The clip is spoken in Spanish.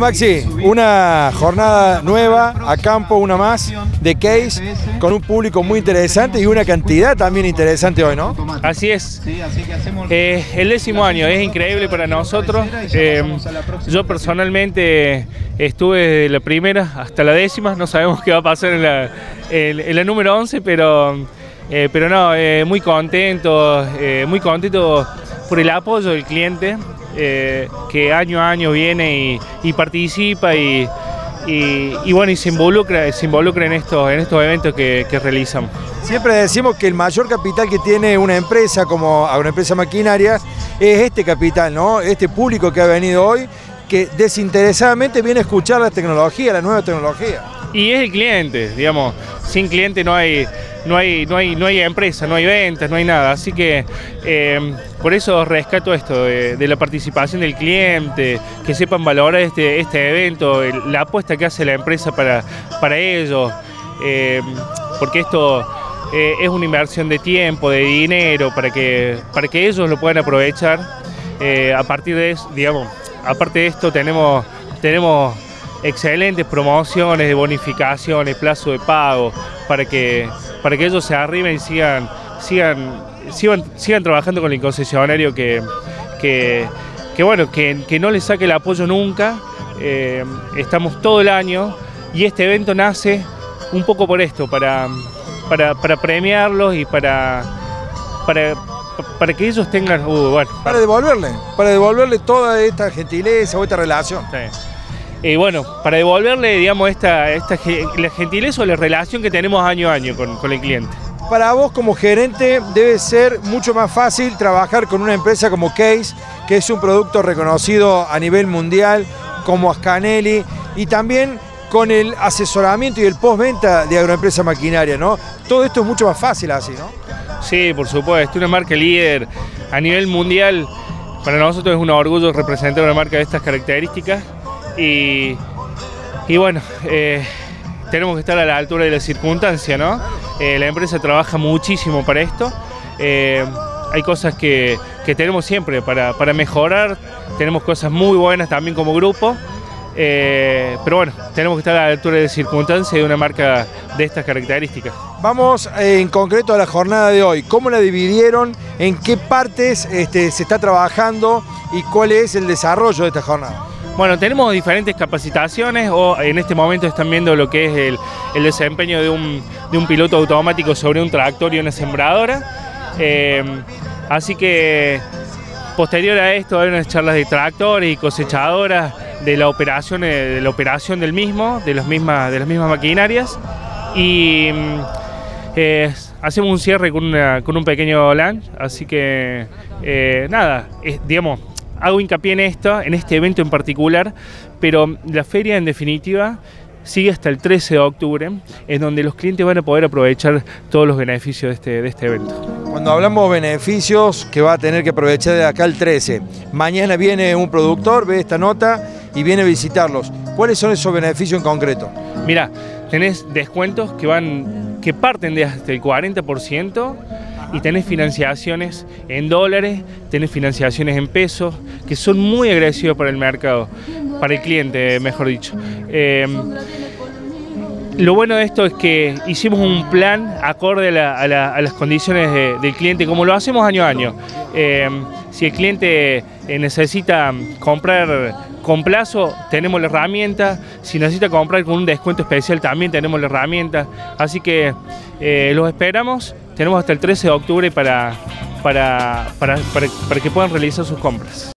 Maxi, una jornada nueva a campo, una más de Case, con un público muy interesante y una cantidad también interesante hoy, ¿no? Así es. Eh, el décimo año es increíble para nosotros. Eh, yo personalmente estuve de la primera hasta la décima, no sabemos qué va a pasar en la, en, la número 11, pero, eh, pero no, muy contento, muy contento por el apoyo del cliente. Eh, que año a año viene y, participa y, bueno y se involucra, se involucra en estos, en estos eventos que, realizamos. Siempre decimos que el mayor capital que tiene una empresa como una empresa maquinaria es este capital, ¿no? Este público que ha venido hoy que desinteresadamente viene a escuchar la tecnología, la nueva tecnología. Y es el cliente, digamos, sin cliente no hay, no hay, no hay, no hay empresa, no hay ventas, no hay nada. Así que eh, por eso rescato esto de, la participación del cliente, que sepan valorar este, este evento, la apuesta que hace la empresa para, para ellos, eh, porque esto eh, es una inversión de tiempo, de dinero, para que, para que ellos lo puedan aprovechar. a partir de eso, digamos, aparte de esto tenemos, tenemos excelentes promociones de bonificaciones, plazo de pago, para que, para que ellos se arriben y sigan, sigan, sigan, sigan trabajando con el concesionario que, que, bueno, que, no les saque el apoyo nunca. Eh, estamos todo el año y este evento nace un poco por esto, para, para, premiarlos y para, para, para que ellos tengan... Uh, para devolverle, para devolverle toda esta gentileza o esta relación. Y bueno, para devolverle, digamos, esta, esta, la gentileza o la relación que tenemos año a año con, con el cliente. Para vos como gerente debe ser mucho más fácil trabajar con una empresa como Case, que es un producto reconocido a nivel mundial, como Ascanelli, y también con el asesoramiento y el postventa de agroempresa maquinaria, ¿no? Todo esto es mucho más fácil así, ¿no? Sí, por supuesto, una marca líder a nivel mundial, para nosotros es un orgullo representar una marca de estas características y, bueno, eh, tenemos que estar a la altura de la circunstancia, ¿no? Eh, la empresa trabaja muchísimo para esto. Eh, hay cosas que, tenemos siempre para, mejorar, tenemos cosas muy buenas también como grupo, pero bueno, tenemos que estar a la altura de circunstancia de una marca de estas características. Vamos en concreto a la jornada de hoy. ¿Cómo la dividieron? ¿En qué partes este, se está trabajando? ¿Y cuál es el desarrollo de esta jornada? Bueno, tenemos diferentes capacitaciones o en este momento están viendo lo que es el, desempeño de un, piloto automático sobre un tractor y una sembradora. Eh, así que posterior a esto hay unas charlas de tractores y cosechadoras de la operación, eh, de la operación del mismo, de, las mismas, de las mismas maquinarias. Y eh, hacemos un cierre con, un pequeño lunch, así que nada, digamos, hago hincapié en esto, en este evento en particular, pero la feria en definitiva sigue hasta el 13 de octubre, en donde los clientes van a poder aprovechar todos los beneficios de este, de este evento. Cuando hablamos de beneficios que va a tener que aprovechar de acá el 13, mañana viene un productor, ve esta nota y viene a visitarlos. ¿Cuáles son esos beneficios en concreto? Mira, tenés descuentos que van que parten de hasta el 40% y tenés financiaciones en dólares, tenés financiaciones en pesos, que son muy agresivas para el mercado, para el cliente, mejor dicho. Em, lo bueno de esto es que hicimos un plan acorde a, las condiciones del cliente, como lo hacemos año a año. Em, si el cliente eh, necesita comprar con plazo, tenemos la herramienta. Si necesita comprar con un descuento especial, también tenemos la herramienta. Así que eh, los esperamos. Tenemos hasta el 13 de octubre para, para, para que puedan realizar sus compras.